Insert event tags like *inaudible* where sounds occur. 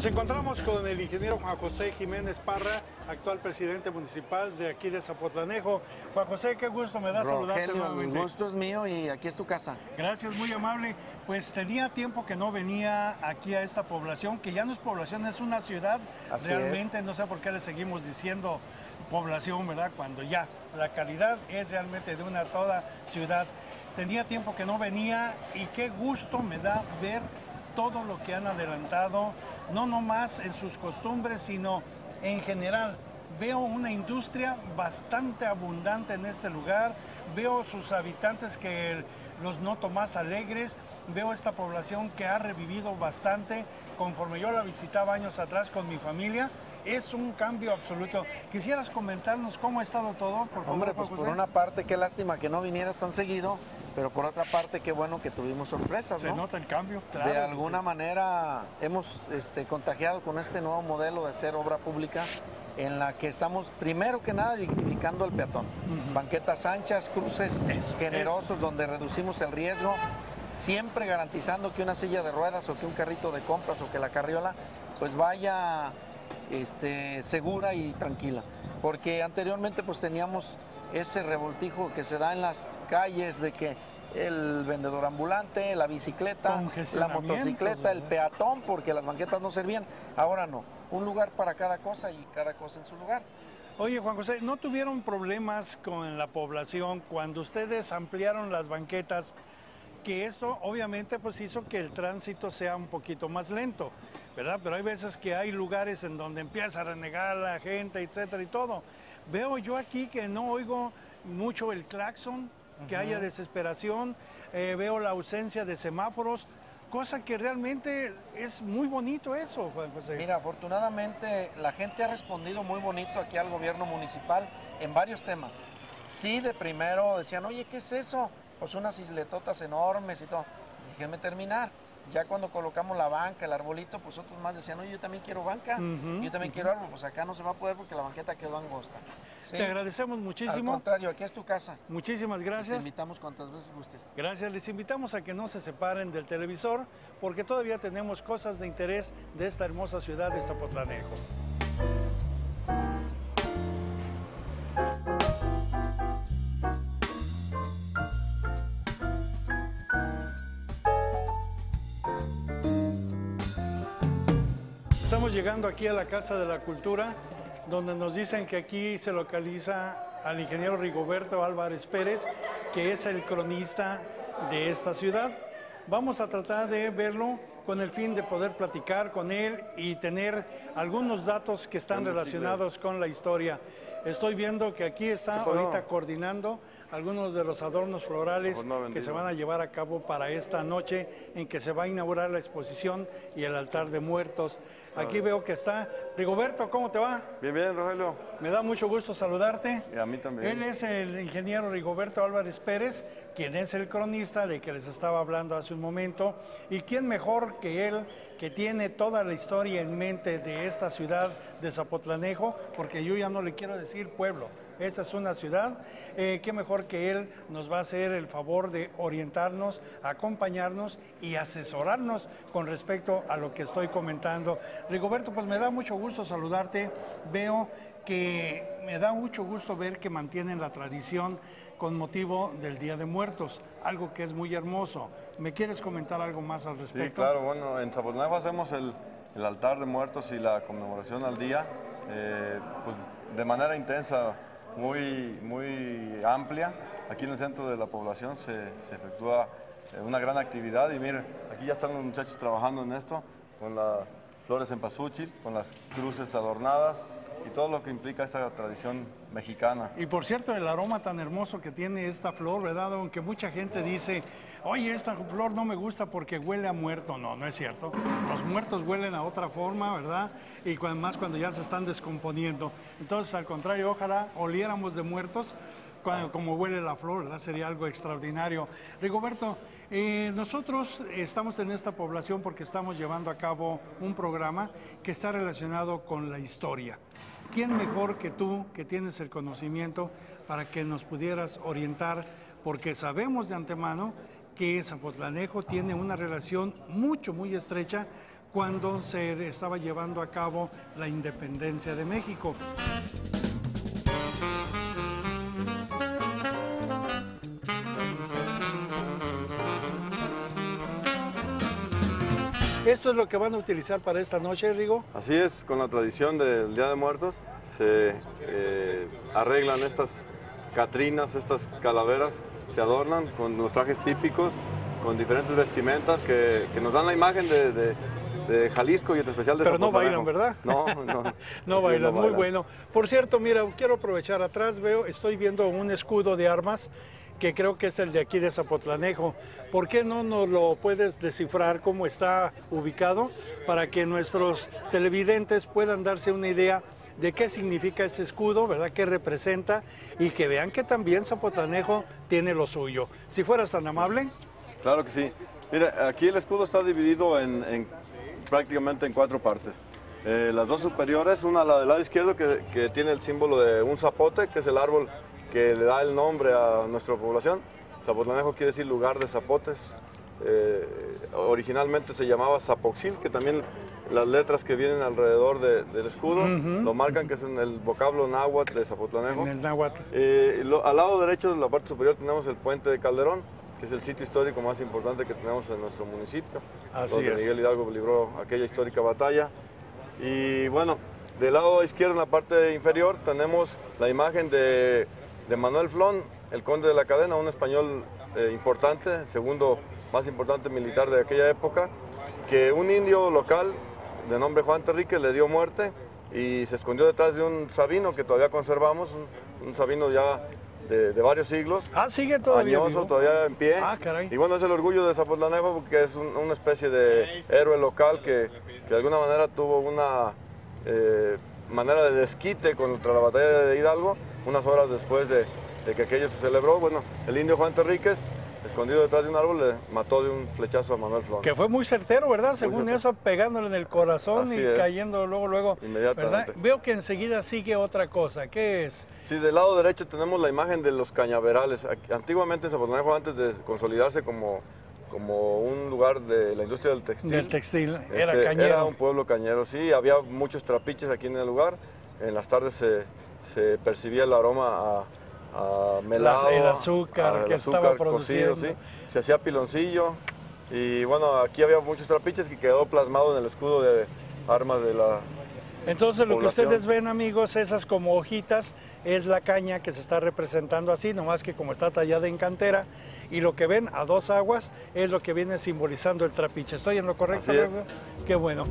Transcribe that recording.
Nos encontramos con el ingeniero Juan José Jiménez Parra, actual presidente municipal de aquí de Zapotlanejo. Juan José, qué gusto me da saludarte Rogelio, el nuevamente. gusto es mío y aquí es tu casa. Gracias, muy amable. Pues tenía tiempo que no venía aquí a esta población, que ya no es población, es una ciudad. Así realmente, no sé por qué le seguimos diciendo población, ¿verdad? Cuando ya la calidad es realmente de una toda ciudad. Tenía tiempo que no venía y qué gusto me da ver todo lo que han adelantado, no nomás en sus costumbres, sino en general. Veo una industria bastante abundante en este lugar, veo sus habitantes que los noto más alegres, veo esta población que ha revivido bastante conforme yo la visitaba años atrás con mi familia. Es un cambio absoluto. ¿Quisieras comentarnos cómo ha estado todo? Por favor, Hombre, pues por una parte qué lástima que no vinieras tan seguido, pero por otra parte qué bueno que tuvimos sorpresas, Se ¿no? nota el cambio, claro. de alguna sí. manera hemos este, contagiado con este nuevo modelo de hacer obra pública en la que estamos primero que nada dignificando al peatón. Banquetas anchas, cruces Eso, generosos donde reducimos el riesgo, siempre garantizando que una silla de ruedas o que un carrito de compras o que la carriola pues vaya este, segura y tranquila. Porque anteriormente pues teníamos ese revoltijo que se da en las calles de que el vendedor ambulante, la bicicleta, la motocicleta, el peatón, porque las banquetas no servían. Ahora no, un lugar para cada cosa y cada cosa en su lugar. Oye, Juan José, ¿no tuvieron problemas con la población cuando ustedes ampliaron las banquetas? Que esto obviamente pues hizo que el tránsito sea un poquito más lento, ¿verdad? Pero hay veces que hay lugares en donde empieza a renegar la gente, etcétera y todo. Veo yo aquí que no oigo mucho el claxon, que haya desesperación, eh, veo la ausencia de semáforos, cosa que realmente es muy bonito eso, Juan José. Mira, afortunadamente la gente ha respondido muy bonito aquí al gobierno municipal en varios temas. Sí, de primero decían, oye, ¿qué es eso? Pues unas isletotas enormes y todo. Déjenme terminar. Ya cuando colocamos la banca, el arbolito, pues otros más decían, oye, yo también quiero banca, yo también quiero árbol. Pues acá no se va a poder porque la banqueta quedó angosta. Sí. Te agradecemos Al muchísimo. contrario, aquí es tu casa. Muchísimas Te gracias. invitamos cuantas veces gustes. Gracias, les invitamos a que no se separen del televisor porque todavía tenemos cosas de interés de esta hermosa ciudad de Zapotlanejo. Estamos llegando aquí a la Casa de la Cultura, donde nos dicen que aquí se localiza al ingeniero Rigoberto Álvarez Pérez, que es el cronista de esta ciudad. Vamos a tratar de verlo con el fin de poder platicar con él y tener algunos datos que están relacionados con la historia. Estoy viendo que aquí está ahorita coordinando algunos de los adornos florales que se van a llevar a cabo para esta noche en que se va a inaugurar la exposición y el altar de muertos. Aquí veo que está Rigoberto, ¿cómo te va? Bien, bien, Rogelio. Me da mucho gusto saludarte. Y a mí también. Él es el ingeniero Rigoberto Álvarez Pérez, quien es el cronista de que les estaba hablando hace un momento. ¿Y quién mejor que él, que tiene toda la historia en mente de esta ciudad de Zapotlanejo? Porque yo ya no le quiero decir pueblo, esta es una ciudad. Eh, ¿Qué mejor que él nos va a hacer el favor de orientarnos, acompañarnos y asesorarnos con respecto a lo que estoy comentando? Rigoberto, pues me da mucho gusto saludarte. Veo que me da mucho gusto ver que mantienen la tradición con motivo del Día de Muertos, algo que es muy hermoso. ¿Me quieres comentar algo más al respecto? Sí, claro, bueno, en Zapotlanejo hacemos el, el altar de muertos y la conmemoración al día, eh, pues, de manera intensa, muy, muy amplia. Aquí en el centro de la población se, se efectúa eh, una gran actividad y miren, aquí ya están los muchachos trabajando en esto, con las flores en pasúchil, con las cruces adornadas y todo lo que implica esta tradición mexicana. Y por cierto, el aroma tan hermoso que tiene esta flor, ¿verdad? Aunque mucha gente dice, oye, esta flor no me gusta porque huele a muerto. No, no es cierto. Los muertos huelen a otra forma, ¿verdad? Y más cuando ya se están descomponiendo. Entonces, al contrario, ojalá oliéramos de muertos cuando- como huele la flor, ¿verdad? Sería algo extraordinario. Rigoberto, eh, nosotros estamos en esta población porque estamos llevando a cabo un programa que está relacionado con la historia. ¿Quién mejor que tú, que tienes el conocimiento, para que nos pudieras orientar? Porque sabemos de antemano que Zapotlanejo tiene una relación mucho, muy estrecha cuando se estaba llevando a cabo la independencia de México. ¿Esto es lo que van a utilizar para esta noche, Rigo? Así es, con la tradición del Día de Muertos se eh, arreglan estas catrinas, estas calaveras, se adornan con los trajes típicos, con diferentes vestimentas que, que nos dan la imagen de, de, de, Jalisco y en especial de Pero no bailan, ¿verdad? No, no. *laughs* no bailan, muy bueno. Por cierto, mira, quiero aprovechar atrás, veo, estoy viendo un escudo de armas que creo que es el de aquí de Zapotlanejo. ¿Por qué no nos lo puedes descifrar cómo está ubicado para que nuestros televidentes puedan darse una idea de qué significa este escudo, ¿verdad? ¿Qué representa? Y que vean que también Zapotlanejo tiene lo suyo. Si fueras tan amable. Claro que sí. Mira, aquí el escudo está dividido en, en prácticamente en cuatro partes. Eh, las dos superiores, una la del lado izquierdo que tiene el símbolo de un zapote, que es el árbol que le da el nombre a nuestra población. Zapotlanejo quiere decir lugar de zapotes. Eh, originalmente se llamaba Zapoxil, que también las letras que vienen alrededor de, del escudo uh -huh. lo marcan que es en el vocablo náhuatl de Zapotlanejo. En el náhuatl. Eh, lo, al lado derecho de la parte superior tenemos el puente de Calderón, que es el sitio histórico más importante que tenemos en nuestro municipio, Así donde es. Miguel Hidalgo libró aquella histórica batalla. Y bueno, del lado izquierdo en la parte inferior tenemos la imagen de, de Manuel Flon, el conde de la cadena, un español eh, importante, segundo más importante militar de aquella época, que un indio local de nombre Juan Terrique le dio muerte y se escondió detrás de un sabino que todavía conservamos, un, un sabino ya de, de, varios siglos. Ah, sigue todavía. Añoso, todavía en pie. Ah, caray. Y bueno, es el orgullo de Zapotlanejo porque es un, una especie de héroe local que, que de alguna manera tuvo una eh, manera de desquite contra la batalla de Hidalgo, unas horas después de, de que aquello se celebró. Bueno, el indio Juan Terríquez escondido detrás de un árbol, le mató de un flechazo a Manuel Flores. Que fue muy certero, ¿verdad? Muy Según certero. eso, pegándole en el corazón Así y es. cayendo luego, luego. Inmediatamente. ¿verdad? Veo que enseguida sigue otra cosa. ¿Qué es? Sí, del lado derecho tenemos la imagen de los cañaverales. Antiguamente en Zapotlán, antes de consolidarse como, como un lugar de la industria del textil. Del textil, era este, cañero. Era un pueblo cañero, sí. Había muchos trapiches aquí en el lugar. En las tardes se, se percibía el aroma a a melado, el azúcar a, que azúcar estaba produciendo. Cocido, sí. Se hacía piloncillo y bueno, aquí había muchos trapiches que quedó plasmado en el escudo de armas de la entonces lo población. que ustedes ven amigos, esas como hojitas, es la caña que se está representando así, nomás que como está tallada en cantera, y lo que ven a dos aguas es lo que viene simbolizando el trapiche. ¿Estoy en lo correcto? Así es. Qué bueno.